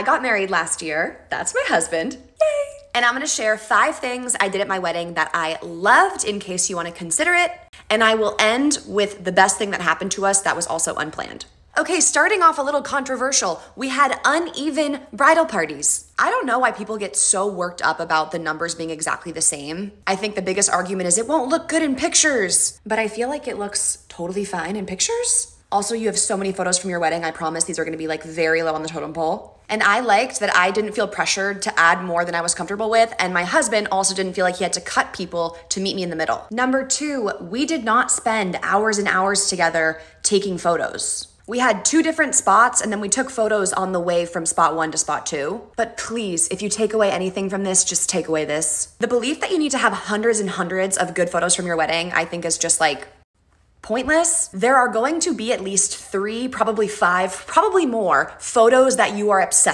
I got married last year. That's my husband. Yay! And I'm gonna share five things I did at my wedding that I loved in case you wanna consider it. And I will end with the best thing that happened to us that was also unplanned. Okay, starting off a little controversial, we had uneven bridal parties. I don't know why people get so worked up about the numbers being exactly the same. I think the biggest argument is it won't look good in pictures, but I feel like it looks totally fine in pictures. Also, you have so many photos from your wedding. I promise these are gonna be like very low on the totem pole. And I liked that I didn't feel pressured to add more than I was comfortable with. And my husband also didn't feel like he had to cut people to meet me in the middle. Number two, we did not spend hours and hours together taking photos. We had two different spots and then we took photos on the way from spot one to spot two. But please, if you take away anything from this, just take away this. The belief that you need to have hundreds and hundreds of good photos from your wedding, I think is just like pointless. There are going to be at least three, probably five, probably more photos that you are obsessed